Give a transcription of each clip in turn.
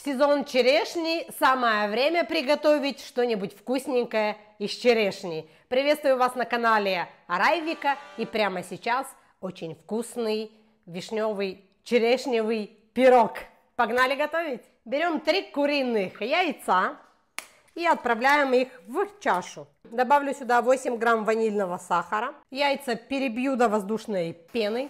В сезон черешни самое время приготовить что-нибудь вкусненькое из черешни. Приветствую вас на канале Арайвика и прямо сейчас очень вкусный вишневый черешневый пирог. Погнали готовить! Берем три куриных яйца и отправляем их в чашу. Добавлю сюда 8 грамм ванильного сахара. Яйца перебью до воздушной пены.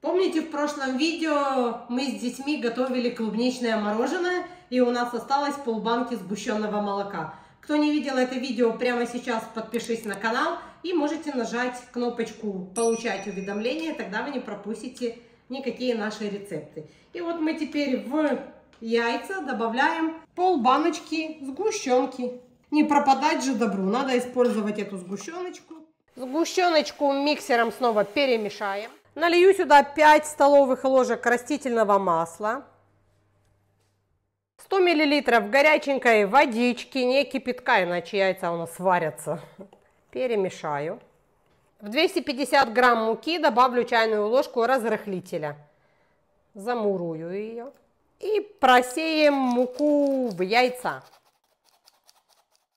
Помните, в прошлом видео мы с детьми готовили клубничное мороженое, и у нас осталось полбанки сгущенного молока. Кто не видел это видео, прямо сейчас подпишись на канал и можете нажать кнопочку «Получать уведомления», тогда вы не пропустите никакие наши рецепты. И вот мы теперь в яйца добавляем полбаночки сгущенки. Не пропадать же добру, надо использовать эту сгущеночку. Сгущеночку миксером снова перемешаем. Налью сюда 5 столовых ложек растительного масла. 100 миллилитров горяченькой водички, не кипятка, иначе яйца у нас сварятся. Перемешаю. В 250 грамм муки добавлю чайную ложку разрыхлителя. Замурую ее. И просеем муку в яйца.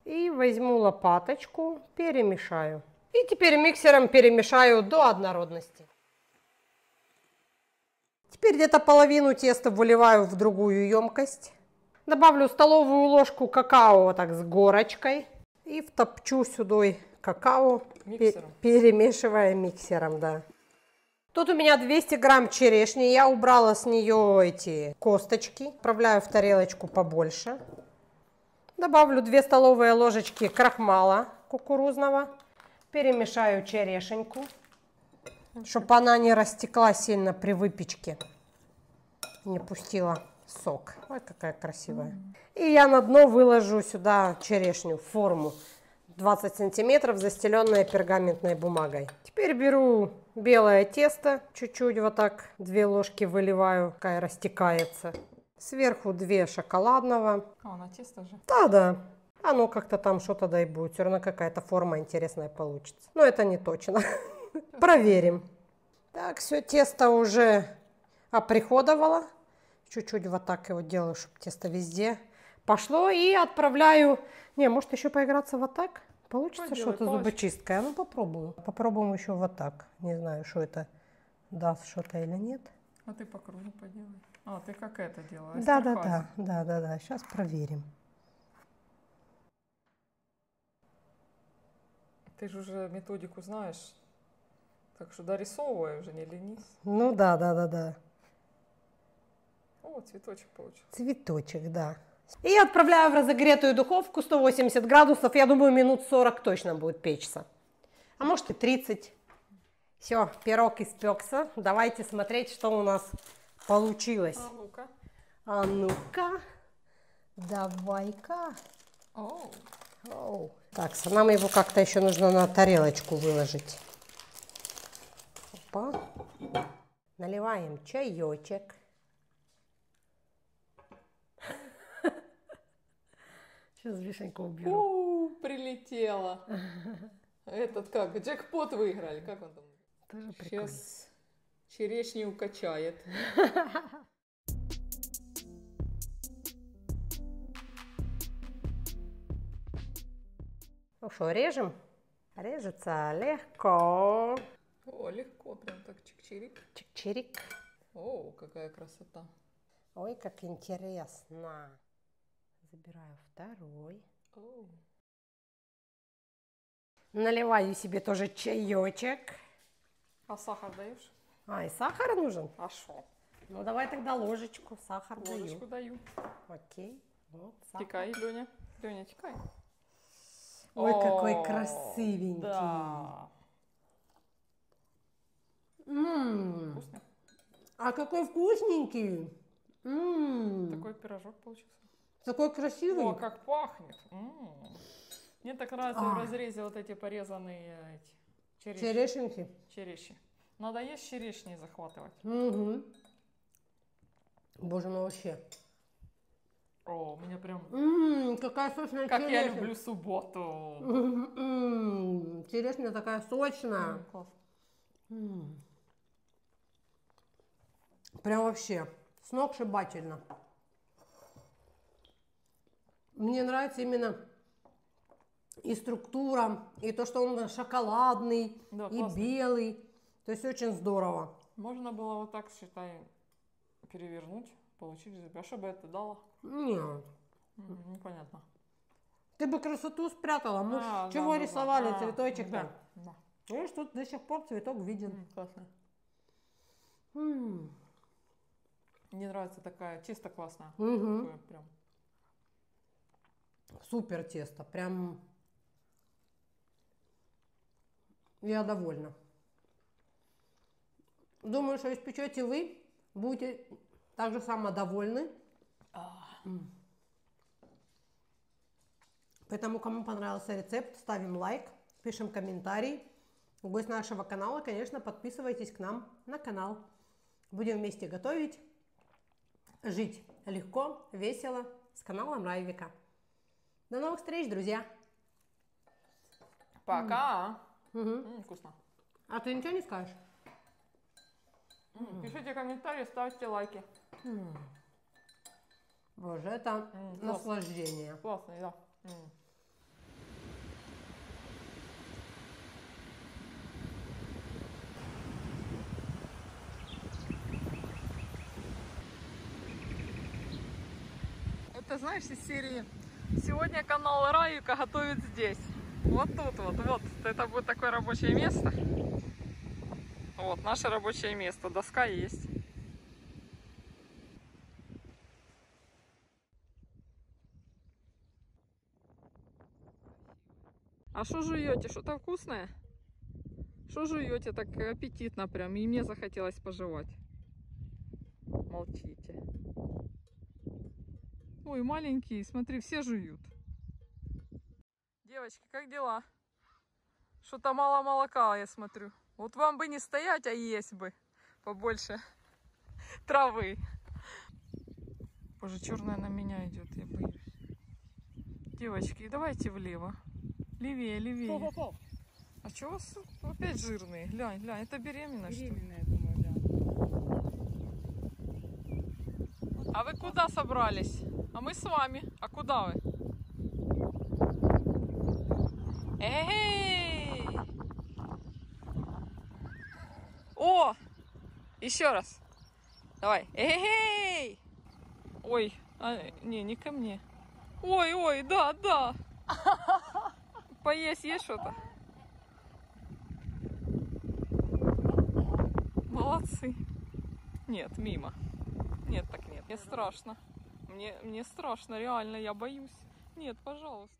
И возьму лопаточку, перемешаю. И теперь миксером перемешаю до однородности. Теперь где-то половину теста выливаю в другую емкость. Добавлю столовую ложку какао вот так с горочкой. И втопчу сюда какао, миксером. перемешивая миксером, да. Тут у меня 200 грамм черешни, я убрала с нее эти косточки. Отправляю в тарелочку побольше. Добавлю 2 столовые ложечки крахмала кукурузного. Перемешаю черешеньку, чтобы она не растекла сильно при выпечке. Не пустила сок. Ой, какая красивая. И я на дно выложу сюда черешню форму. 20 сантиметров, застеленная пергаментной бумагой. Теперь беру белое тесто, чуть-чуть вот так, две ложки выливаю, какая растекается. Сверху две шоколадного. А, на тесто же? Да, да. Оно как-то там что-то дай будет. Все равно какая-то форма интересная получится. Но это не точно. Проверим. Так, все, тесто уже оприходовала. Чуть-чуть вот так его делаю, чтобы тесто везде пошло. И отправляю... Не, может еще поиграться вот так? Получится что-то зубочисткой? Ну, попробую. Попробуем еще вот так. Не знаю, что это даст что-то или нет. А ты по кругу поделай. А, ты как это делаешь? Да, да, да, да, да, да. Сейчас проверим. Ты же уже методику знаешь. Так что дорисовывай уже, не ленись. Ну да, да, да, да. О, цветочек получился. Цветочек, да. И отправляю в разогретую духовку 180 градусов. Я думаю, минут 40 точно будет печься. А может и 30. Все, пирог испекся. Давайте смотреть, что у нас получилось. А ну-ка. А ну-ка. Давай-ка. Оу. Оу. Так, нам его как-то еще нужно на тарелочку выложить. Опа. Наливаем чаечек. Сейчас вишеньку уберу. У, прилетела. Этот как, джекпот выиграли, как он там? Тоже прикольно. Сейчас черешню укачает. Ну что, режем? Режется легко. О, легко, прям так чик-чирик. Чик-чирик. О, какая красота. Ой, как интересно. Забираю второй. Оу. Наливаю себе тоже чаечек. А сахар даешь? А, и сахар нужен? А шо? Ну, давай тогда ложечку, сахар Ложечку даю. даю. Окей. Вот, сахар. Тикай, Леня. Леня, тикай. Ой, какой О, красивенький. Да. М, Вкусно. А какой вкусненький. М, Такой пирожок получился. Такой красивый. О, как пахнет. Мне так нравится в А. разрезе вот эти порезанные эти черешни. Черешенки. Черешни. Надо есть черешни захватывать. Мгм. Боже мой, вообще. О, у меня прям... М, какая сочная Как я черешня. люблю субботу. М, м, Черешня такая сочная. М, класс. М. Прям вообще сногсшибательно. Мне нравится именно и структура, и то, что он шоколадный, Да, и белый. То есть очень здорово. Можно было вот так, считай, перевернуть, получить же. А что бы это дало? Нет. Непонятно. Ты бы красоту спрятала. Мы А, да, чего да, да. рисовали А, цветочек-то? Да, да. Видишь, тут до сих пор цветок виден. М, Классно. М. Мне нравится такая, чисто классная. Мгм. Такое прям. Супер тесто. Прям я довольна. Думаю, что испечете вы, будете так же само довольны. М. Поэтому, кому понравился рецепт, ставим лайк, пишем комментарий. Гость нашего канала, конечно, подписывайтесь к нам на канал. Будем вместе готовить, жить легко, весело с каналом Райвика. До новых встреч, друзья! Пока. М, Вкусно. А ты ничего не скажешь? Пишите комментарии, ставьте лайки. Боже, это М, классно. наслаждение. Классный, да. М. Это знаешь из серии Сегодня канал Раюка готовит здесь. Вот тут вот, вот. Это будет такое рабочее место. Вот, наше рабочее место. Доска есть. А что жуете? Что-то вкусное? Что жуете? Так аппетитно прям. И мне захотелось пожевать. Молчите. Ой, маленькие, смотри, все жуют. Девочки, как дела? Что-то мало молока, я смотрю. Вот вам бы не стоять, а есть бы побольше травы. Боже, черная на меня идет, я боюсь. Девочки, давайте влево. Левее, левее. А чего у вас опять жирные? Глянь, глянь, это беременная, что ли? Беременная, думаю, да. А вы куда собрались? А мы с вами. А куда вы? Эй! О! Еще раз. Давай. Эй! Ой, а, не, не ко мне. Ой, ой, да, да. Поесть есть что-то? Молодцы. Нет, мимо. Нет, так нет. Мне страшно. Мне, мне страшно, реально, я боюсь. Нет, пожалуйста.